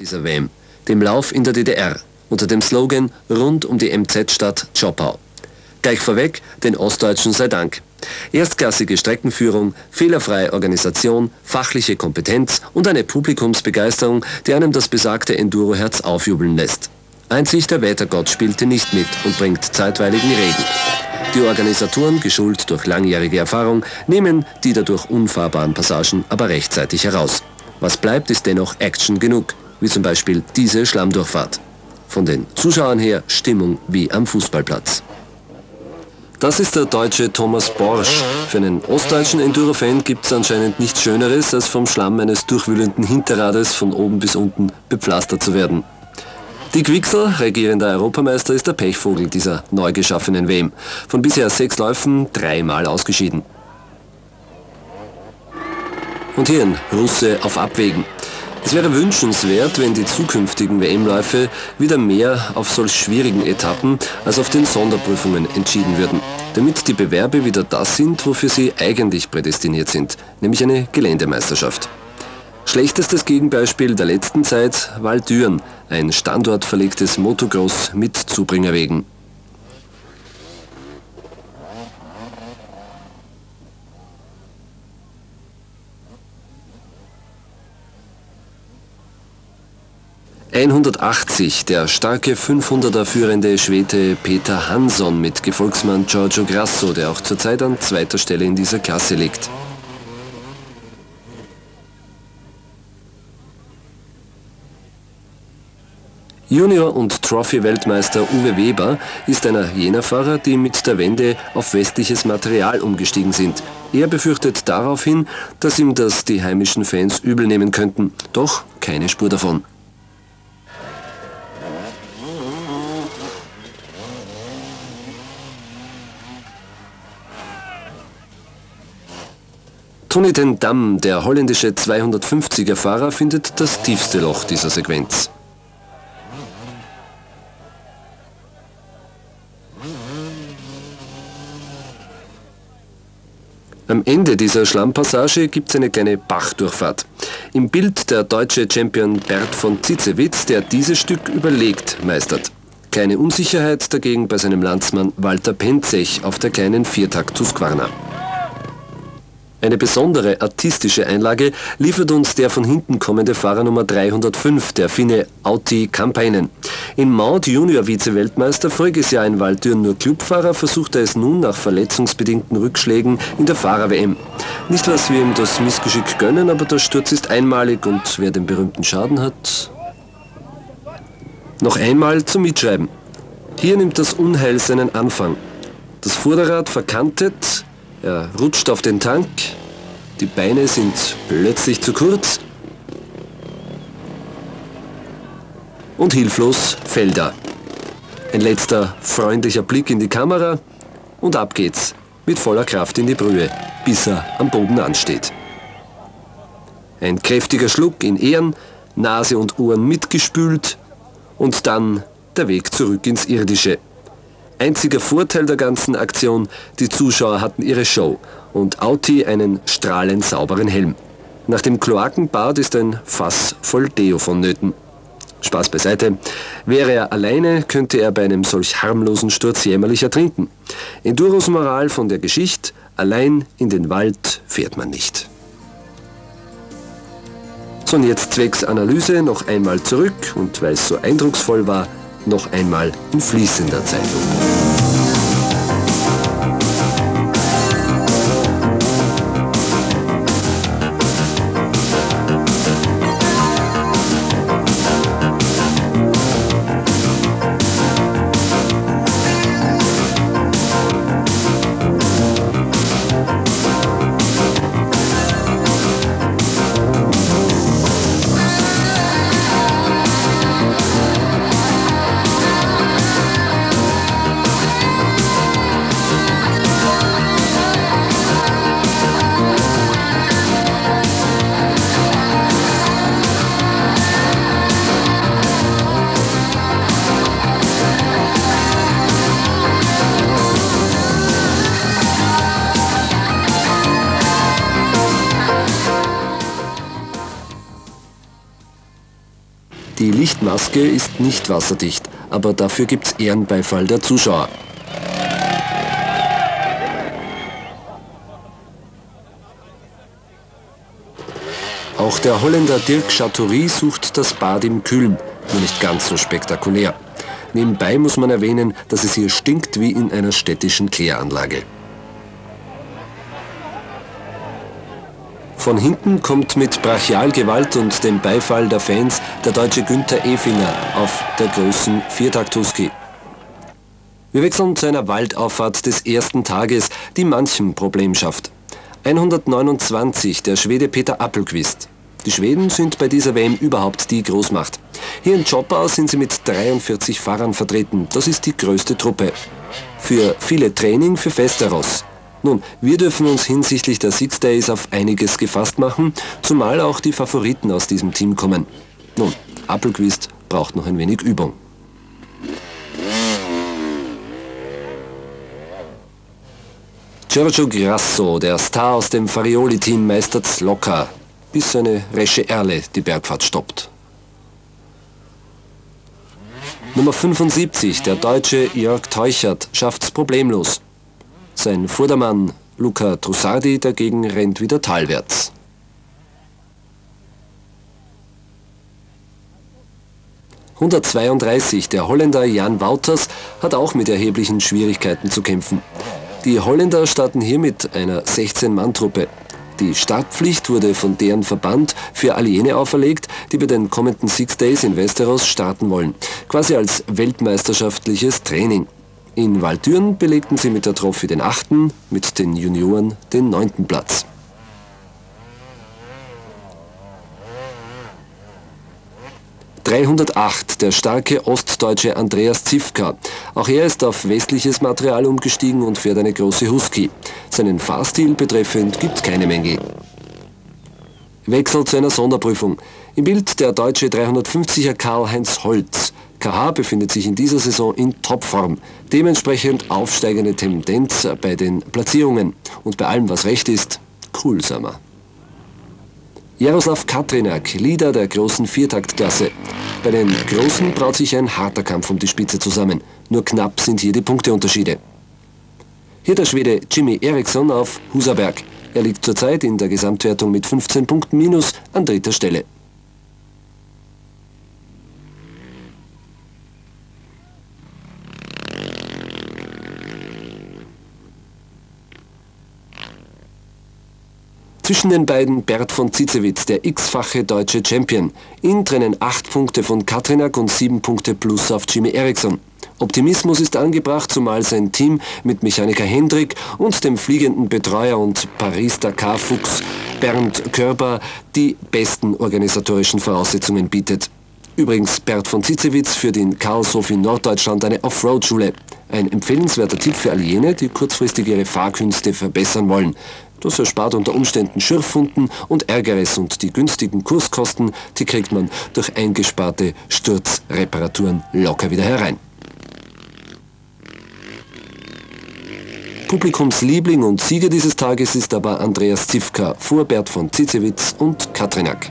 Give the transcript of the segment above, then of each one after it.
dieser WM, dem Lauf in der DDR, unter dem Slogan rund um die MZ-Stadt Zschopau. Gleich vorweg den Ostdeutschen sei Dank. Erstklassige Streckenführung, fehlerfreie Organisation, fachliche Kompetenz und eine Publikumsbegeisterung, die einem das besagte Enduro-Herz aufjubeln lässt. Einzig der Wettergott spielte nicht mit und bringt zeitweiligen Regen. Die Organisatoren, geschult durch langjährige Erfahrung, nehmen die dadurch unfahrbaren Passagen aber rechtzeitig heraus. Was bleibt, ist dennoch Action genug wie zum Beispiel diese Schlammdurchfahrt. Von den Zuschauern her Stimmung wie am Fußballplatz. Das ist der deutsche Thomas Borsch. Für einen ostdeutschen Enduro-Fan gibt es anscheinend nichts Schöneres, als vom Schlamm eines durchwühlenden Hinterrades von oben bis unten bepflastert zu werden. Dick Wixel, regierender Europameister, ist der Pechvogel dieser neu geschaffenen WM. Von bisher sechs Läufen dreimal ausgeschieden. Und hier ein Russe auf Abwägen. Es wäre wünschenswert, wenn die zukünftigen WM-Läufe wieder mehr auf solch schwierigen Etappen als auf den Sonderprüfungen entschieden würden, damit die Bewerbe wieder das sind, wofür sie eigentlich prädestiniert sind, nämlich eine Geländemeisterschaft. Schlechtestes Gegenbeispiel der letzten Zeit Val Düren, ein standortverlegtes Motocross mit Zubringerwegen. 180, der starke 500er führende Schwede Peter Hansson mit Gefolgsmann Giorgio Grasso, der auch zurzeit an zweiter Stelle in dieser Klasse liegt. Junior- und Trophy-Weltmeister Uwe Weber ist einer jener Fahrer, die mit der Wende auf westliches Material umgestiegen sind. Er befürchtet daraufhin, dass ihm das die heimischen Fans übel nehmen könnten. Doch keine Spur davon. Tony den Dam, der holländische 250er Fahrer, findet das tiefste Loch dieser Sequenz. Am Ende dieser Schlammpassage gibt es eine kleine Bachdurchfahrt. Im Bild der deutsche Champion Bert von Zitzewitz, der dieses Stück überlegt meistert. Keine Unsicherheit dagegen bei seinem Landsmann Walter Penzech auf der kleinen Viertakt Husqvarna. Eine besondere artistische Einlage liefert uns der von hinten kommende Fahrer Nummer 305, der Finne Auti Kampainen. In Mount Junior Vize-Weltmeister, voriges Jahr in Waldtüren nur Clubfahrer, versucht er es nun nach verletzungsbedingten Rückschlägen in der Fahrer-WM. Nicht, dass wir ihm das Missgeschick gönnen, aber der Sturz ist einmalig und wer den berühmten Schaden hat... Noch einmal zum Mitschreiben. Hier nimmt das Unheil seinen Anfang. Das Vorderrad verkantet, er rutscht auf den Tank, die Beine sind plötzlich zu kurz und hilflos fällt er. Ein letzter freundlicher Blick in die Kamera und ab geht's mit voller Kraft in die Brühe, bis er am Boden ansteht. Ein kräftiger Schluck in Ehren, Nase und Ohren mitgespült und dann der Weg zurück ins Irdische. Einziger Vorteil der ganzen Aktion, die Zuschauer hatten ihre Show und Auti einen strahlend sauberen Helm. Nach dem Kloakenbad ist ein Fass voll Deo vonnöten. Spaß beiseite. Wäre er alleine, könnte er bei einem solch harmlosen Sturz jämmerlich ertrinken. Enduros Moral von der Geschichte, allein in den Wald fährt man nicht. So und jetzt zwecks Analyse noch einmal zurück und weil es so eindrucksvoll war, noch einmal in fließender Zeitung. Die Lichtmaske ist nicht wasserdicht, aber dafür gibt's Ehrenbeifall der Zuschauer. Auch der Holländer Dirk Chateaury sucht das Bad im Kühlen, nur nicht ganz so spektakulär. Nebenbei muss man erwähnen, dass es hier stinkt wie in einer städtischen Kläranlage. Von hinten kommt mit Brachialgewalt und dem Beifall der Fans der deutsche Günther Efinger auf der großen Viertakt-Husky. Wir wechseln zu einer Waldauffahrt des ersten Tages, die manchem Problem schafft. 129, der Schwede Peter Appelquist. Die Schweden sind bei dieser WM überhaupt die Großmacht. Hier in Chopau sind sie mit 43 Fahrern vertreten. Das ist die größte Truppe. Für viele Training für Festeros. Nun, wir dürfen uns hinsichtlich der Six Days auf einiges gefasst machen, zumal auch die Favoriten aus diesem Team kommen. Nun, Appelquist braucht noch ein wenig Übung. Giorgio Grasso, der Star aus dem Farioli-Team, meistert's locker, bis seine Resche Erle die Bergfahrt stoppt. Nummer 75, der Deutsche Jörg Teuchert, schafft's problemlos. Sein Vordermann Luca Trussardi dagegen rennt wieder talwärts. »132, der Holländer Jan Wouters hat auch mit erheblichen Schwierigkeiten zu kämpfen. Die Holländer starten hier mit einer 16-Mann-Truppe. Die Startpflicht wurde von deren Verband für all jene auferlegt, die bei den kommenden Six Days in Westeros starten wollen, quasi als weltmeisterschaftliches Training. In Waldürn belegten sie mit der Trophy den achten, mit den Junioren den neunten Platz. »308, der starke ostdeutsche Andreas Zivka. Auch er ist auf westliches Material umgestiegen und fährt eine große Husky. Seinen Fahrstil betreffend gibt's keine Mängel. Wechsel zu einer Sonderprüfung. Im Bild der deutsche 350er Karl-Heinz Holz. KH befindet sich in dieser Saison in Topform. Dementsprechend aufsteigende Tendenz bei den Platzierungen. Und bei allem, was recht ist, cool, wir. Jaroslav Katrinak, Leader der großen Viertaktklasse. Bei den Großen braut sich ein harter Kampf um die Spitze zusammen. Nur knapp sind hier die Punkteunterschiede. Hier der Schwede Jimmy Eriksson auf Husaberg. Er liegt zurzeit in der Gesamtwertung mit 15 Punkten minus an dritter Stelle. Zwischen den beiden Bert von Zizewitz, der x-fache deutsche Champion. Ihn trennen 8 Punkte von Katrinak und 7 Punkte plus auf Jimmy Eriksson. Optimismus ist angebracht, zumal sein Team mit Mechaniker Hendrik und dem fliegenden Betreuer und Paris-Dakar-Fuchs Bernd Körber die besten organisatorischen Voraussetzungen bietet. Übrigens, Bert von Zitzewitz führt in Karlshof in Norddeutschland eine Offroad-Schule. Ein empfehlenswerter Tipp für all jene, die kurzfristig ihre Fahrkünste verbessern wollen. Das erspart unter Umständen Schürffunden und Ärgeres und die günstigen Kurskosten, die kriegt man durch eingesparte Sturzreparaturen locker wieder herein. Publikumsliebling und Sieger dieses Tages ist aber Andreas Zivka vor Bert von Zitzewitz und Katrinak.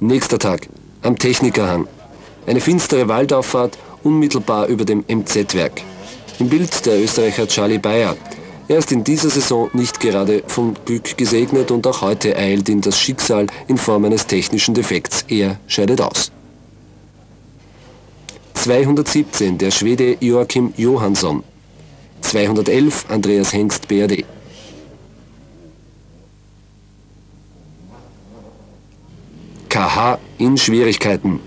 Nächster Tag, am Technikerhang. Eine finstere Waldauffahrt unmittelbar über dem MZ-Werk. Im Bild der Österreicher Charlie Bayer. Er ist in dieser Saison nicht gerade vom Glück gesegnet und auch heute eilt ihn das Schicksal in Form eines technischen Defekts. Er scheidet aus. 217 der Schwede Joachim Johansson. 211 Andreas Hengst BRD. KH in Schwierigkeiten.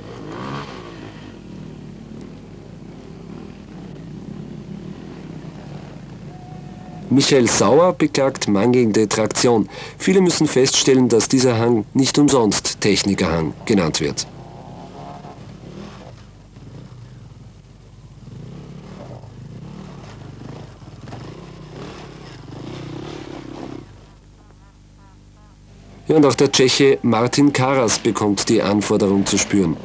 Michael Sauer beklagt mangelnde Traktion. Viele müssen feststellen, dass dieser Hang nicht umsonst Technikerhang genannt wird. Ja, und auch der Tscheche Martin Karas bekommt die Anforderung zu spüren.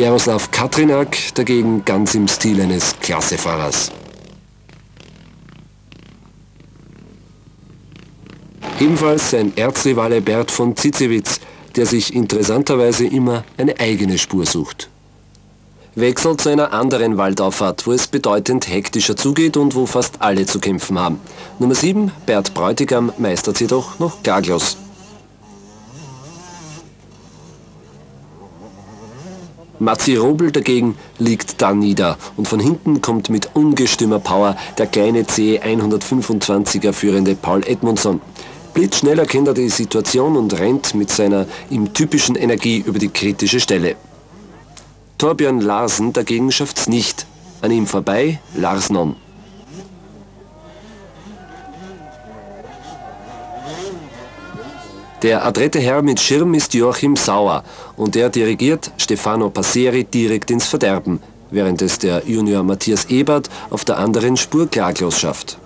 Jaroslav Katrinak dagegen ganz im Stil eines Klassefahrers. Ebenfalls sein Erzrivale Bert von Zitzewitz, der sich interessanterweise immer eine eigene Spur sucht. Wechselt zu einer anderen Waldauffahrt, wo es bedeutend hektischer zugeht und wo fast alle zu kämpfen haben. Nummer 7, Bert Bräutigam, meistert jedoch noch klaglos. Matzi Robel dagegen liegt da nieder und von hinten kommt mit ungestümer Power der kleine C125er führende Paul Edmundson. Blitzschnell erkennt er die Situation und rennt mit seiner ihm typischen Energie über die kritische Stelle. Torbjörn Larsen dagegen schafft's nicht. An ihm vorbei Larsnon. Der adrette Herr mit Schirm ist Joachim Sauer und er dirigiert Stefano Passeri direkt ins Verderben, während es der Junior Matthias Ebert auf der anderen Spur klaglos schafft.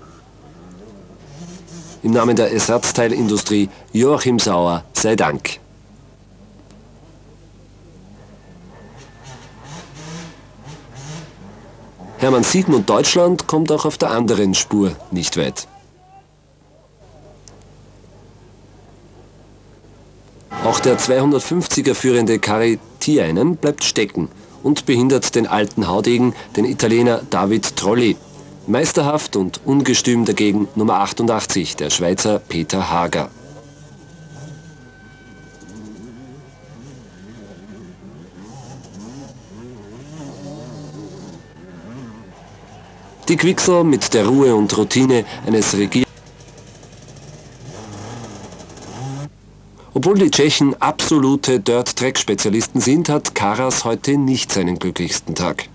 Im Namen der Ersatzteilindustrie Joachim Sauer sei Dank. Hermann Siegmund Deutschland kommt auch auf der anderen Spur nicht weit. Auch der 250er führende Kari Tiainen bleibt stecken und behindert den alten Haudegen, den Italiener David Trolli. Meisterhaft und ungestüm dagegen Nummer 88, der Schweizer Peter Hager. Die Quixel mit der Ruhe und Routine eines Regierungs Obwohl die Tschechen absolute Dirt-Track-Spezialisten sind, hat Karas heute nicht seinen glücklichsten Tag.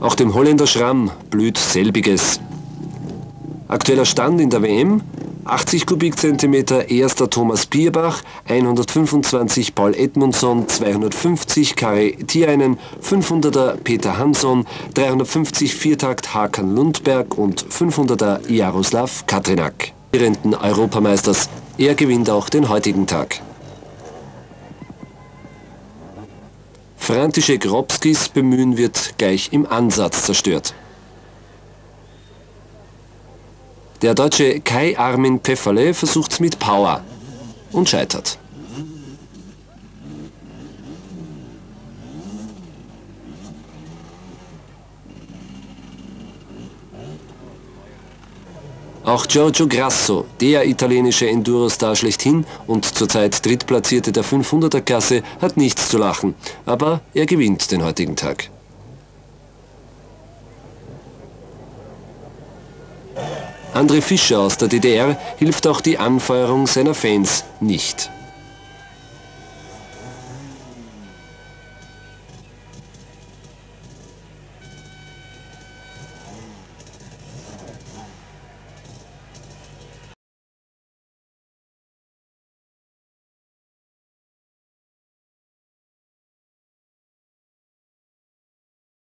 Auch dem Holländer Schramm blüht selbiges. Aktueller Stand in der WM 80 Kubikzentimeter erster Thomas Bierbach, 125 Paul Edmundson, 250 Kari Tiainen, 500er Peter Hansson, 350 Viertakt Hakan Lundberg und 500er Jaroslav Katrinak. Regierenden Europameisters. Er gewinnt auch den heutigen Tag. Frantische Grobskis Bemühen wird gleich im Ansatz zerstört. Der deutsche Kai Armin Pfefferle versucht's mit Power und scheitert. Auch Giorgio Grasso, der italienische Enduro-Star schlechthin und zurzeit Drittplatzierte der 500er-Klasse, hat nichts zu lachen, aber er gewinnt den heutigen Tag. André Fischer aus der DDR hilft auch die Anfeuerung seiner Fans nicht.